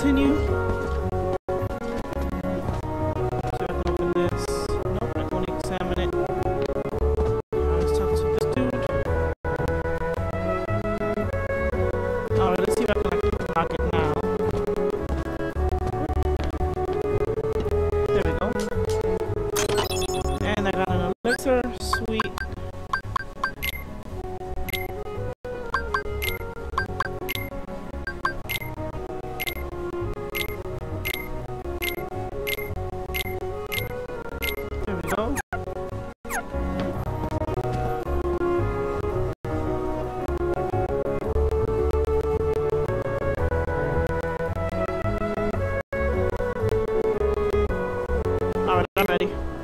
continue. ready?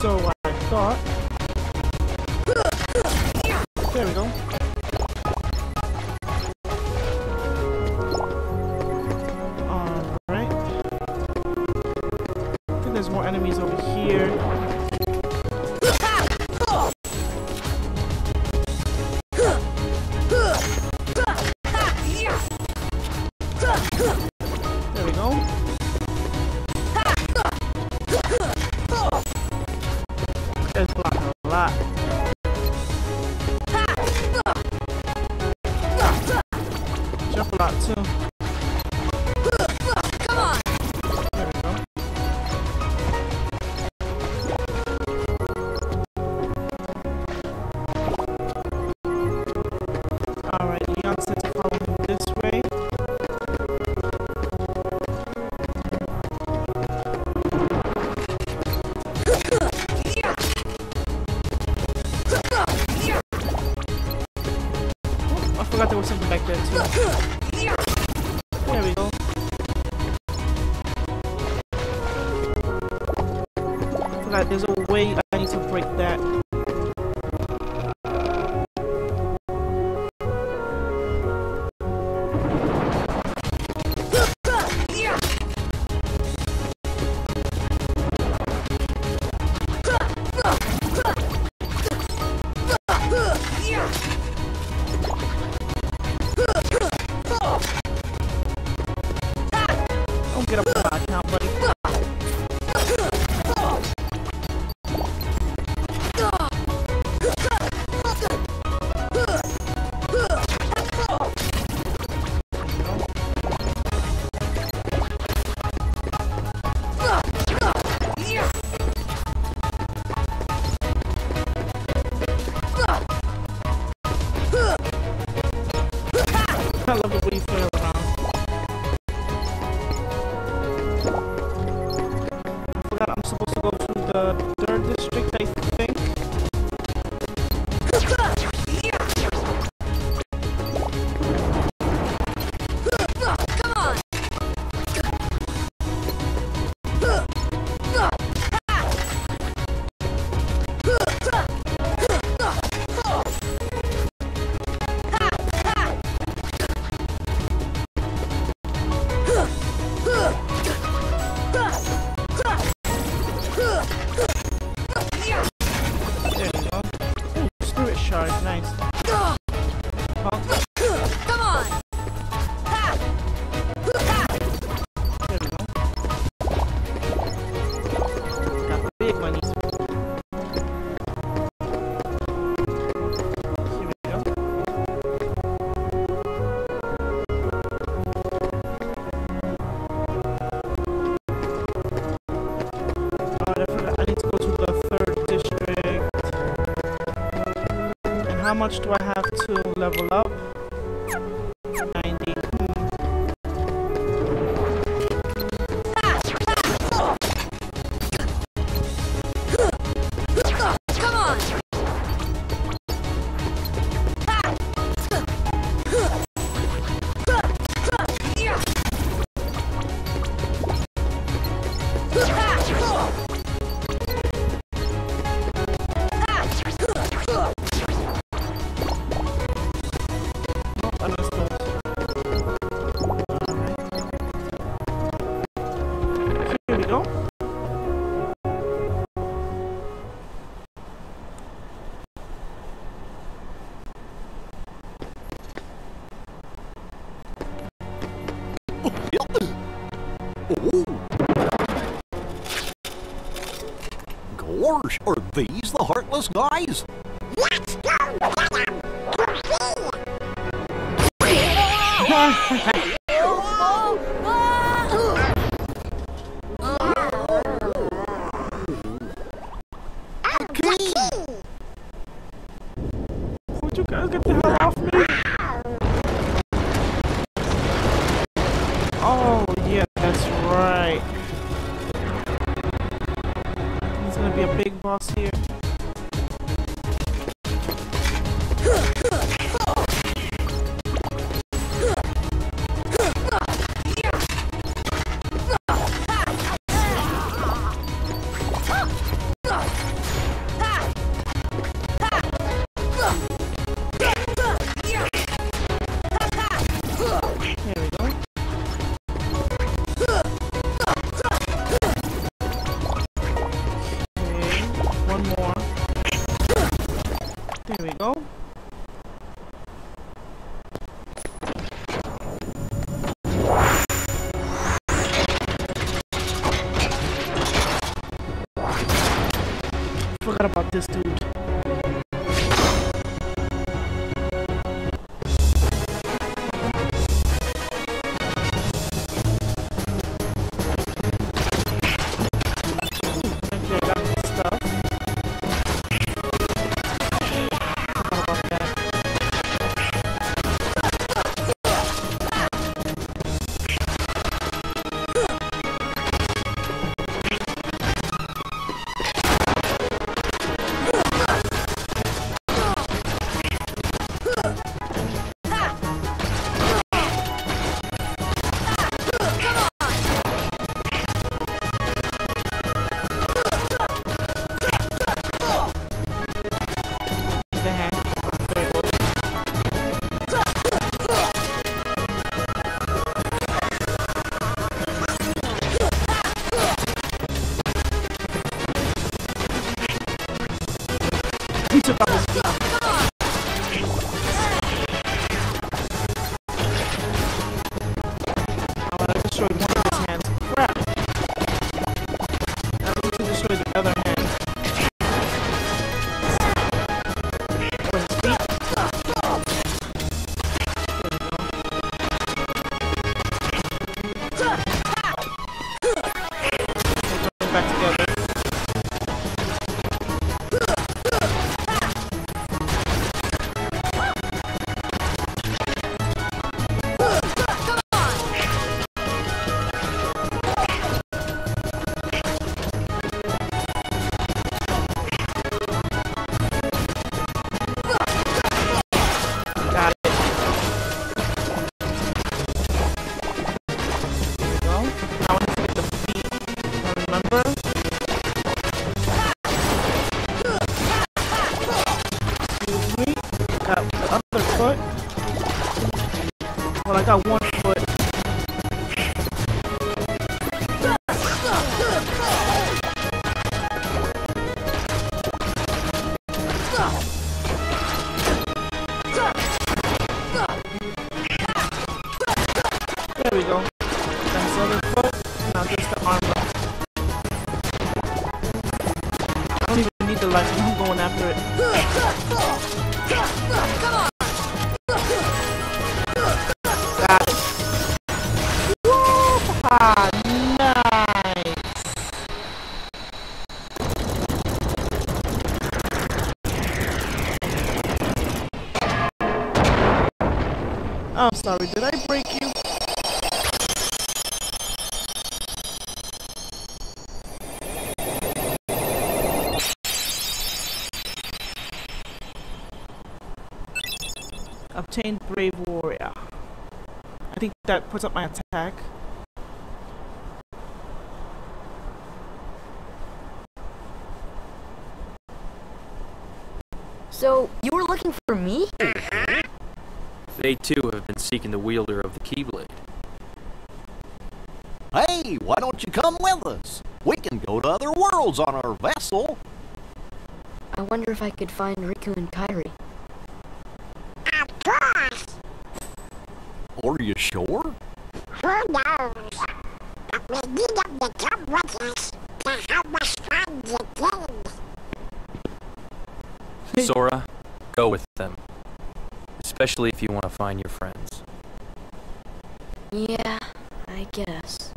so uh, I thought. There we go. Alright. I think there's more enemies over here. lot. Jump a lot too. There we go. Like there's a way Thanks. how much do I have to level up? Gorge, are these the heartless guys? Let's go get them! go? Forgot about this dude. like I want Obtain Brave Warrior. I think that puts up my attack. So, you were looking for me? Mm-hmm. They too have been seeking the wielder of the Keyblade. Hey, why don't you come with us? We can go to other worlds on our vessel. I wonder if I could find Riku and Kairi. Of course. Are you sure? Who knows? But we need them to come with us to help us find the king. Sora, go with them. Especially if you want to find your friends. Yeah, I guess.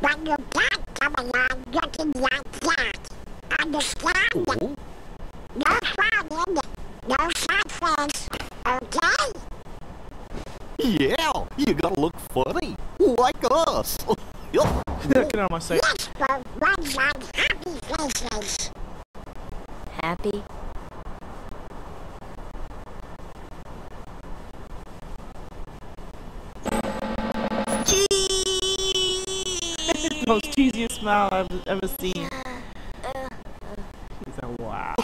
But you can't come along looking like that. Understand? Oh, you gotta look funny, like us. Yup. Get out of my sight. Yes, for ones on happy faces. Happy? Most cheesiest smile I've ever seen. He's like, wow.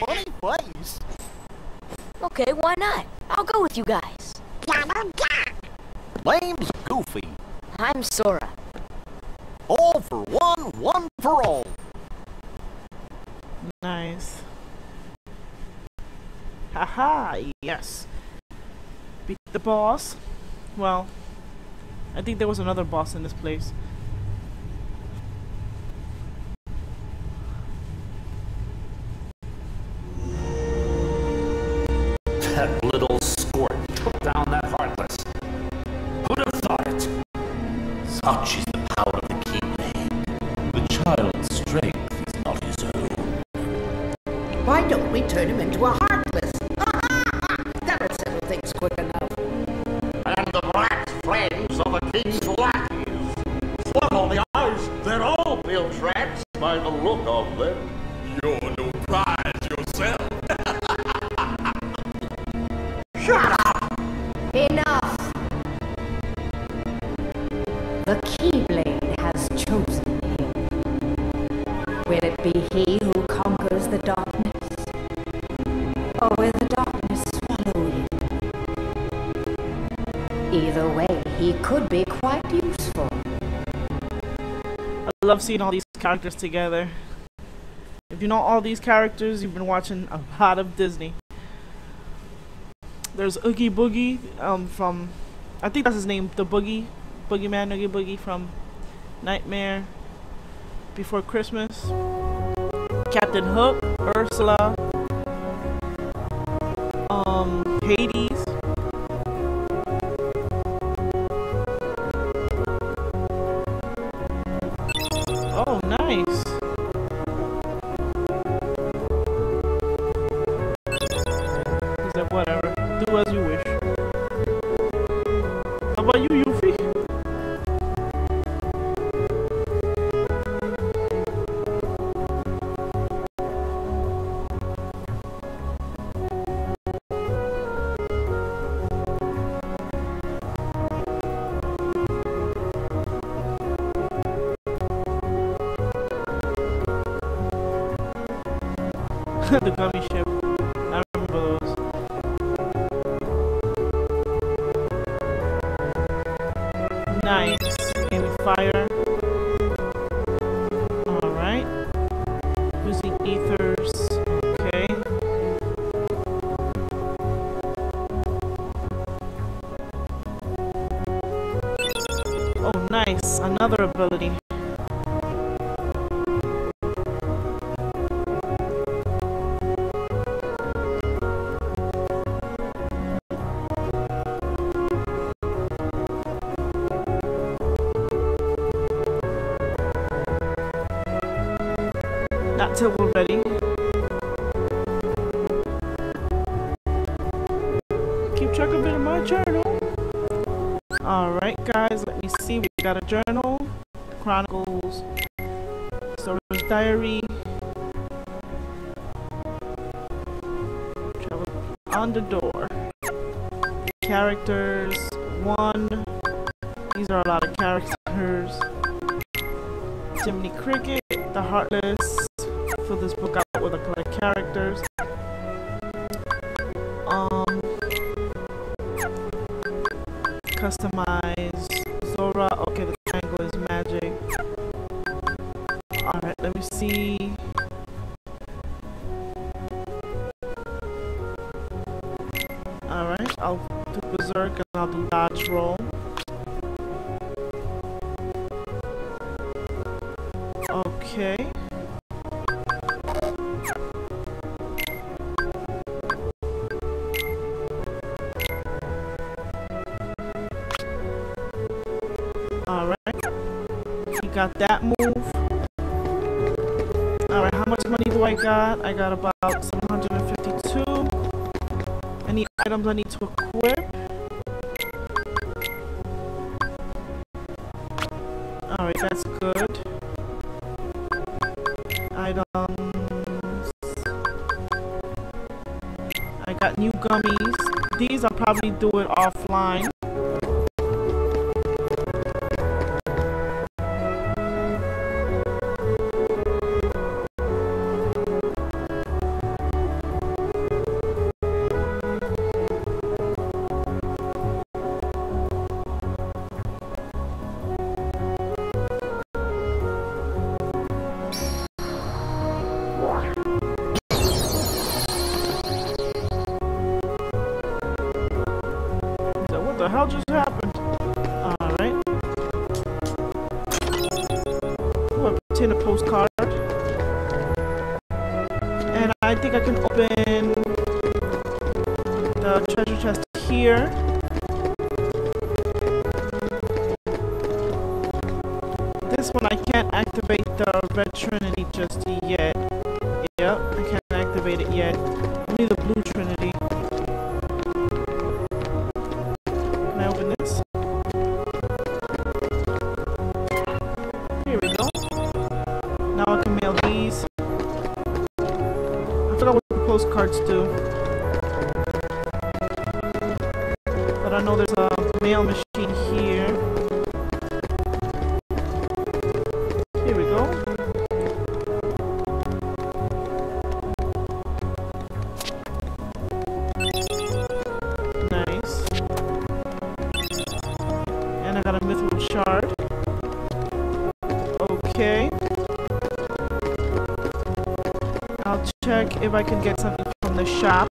One funny face. Okay, why not? I'll go with you guys. Donald Duck. Name's Goofy. I'm Sora. All for one, one for all. Nice. Haha, yes. Beat the boss. Well, I think there was another boss in this place. Such is the power of the Keyblade. The child's strength is not his own. Why don't we turn him into a Either way, he could be quite useful. I love seeing all these characters together. If you know all these characters, you've been watching a lot of Disney. There's Oogie Boogie um, from, I think that's his name, the Boogie, Boogeyman Oogie Boogie from Nightmare Before Christmas. Captain Hook, Ursula, um. Another ability. Stories diary, travel on the door, characters, one. These are a lot of characters. Jiminy Cricket, The Heartless. Fill this book out with a collect characters. Um, customize got that move. Alright, how much money do I got? I got about 752. Any items I need to equip? Alright, that's good. Items. I got new gummies. These I'll probably do it offline. Think I can open the treasure chest here. This one I can't activate the red trinity just yet. Got a mithril shard. Okay. I'll check if I can get something from the shop.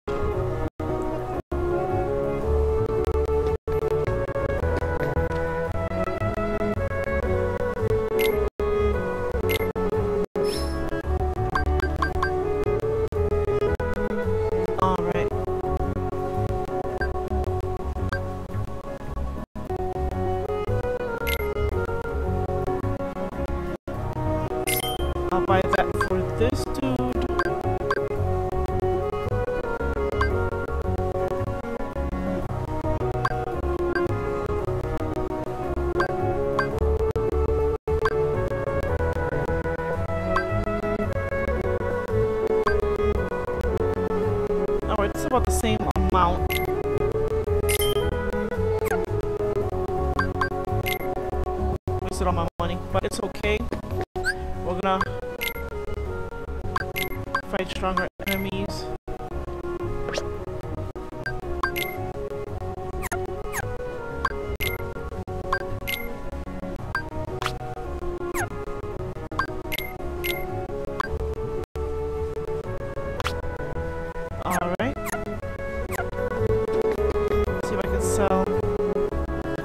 About the same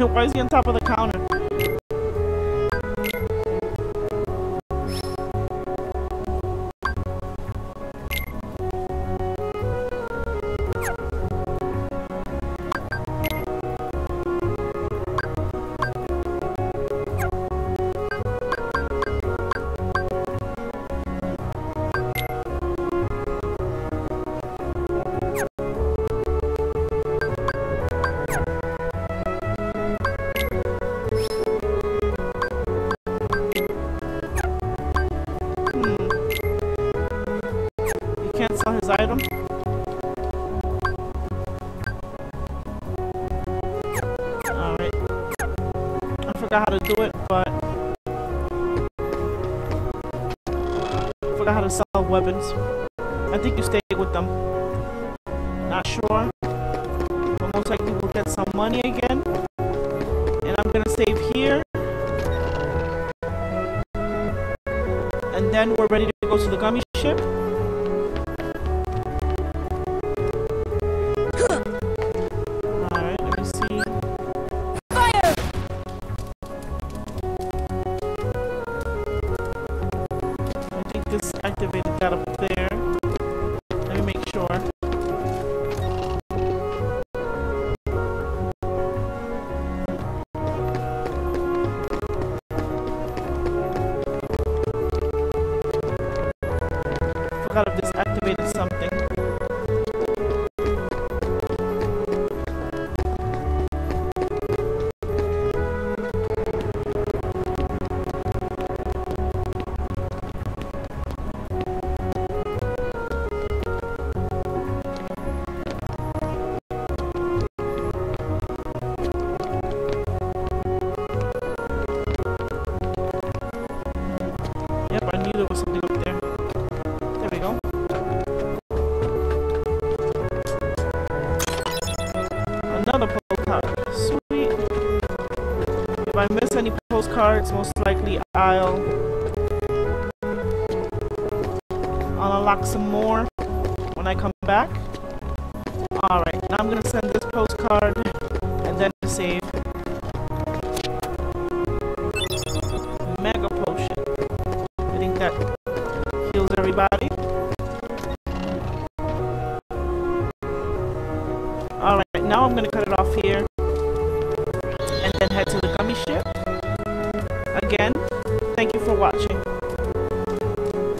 Why is he on top of the counter? Forgot how to do it, but forgot how to sell weapons. I think you stay with them. Not sure, but most likely we'll get some money again. And I'm gonna save here. And then we're ready to go to the Gummi ship. Postcards, most likely I'll I'll unlock some more when I come back. Alright, now I'm gonna send this postcard and then save. Mega potion. I think that heals everybody. Alright, now I'm gonna cut it off watching.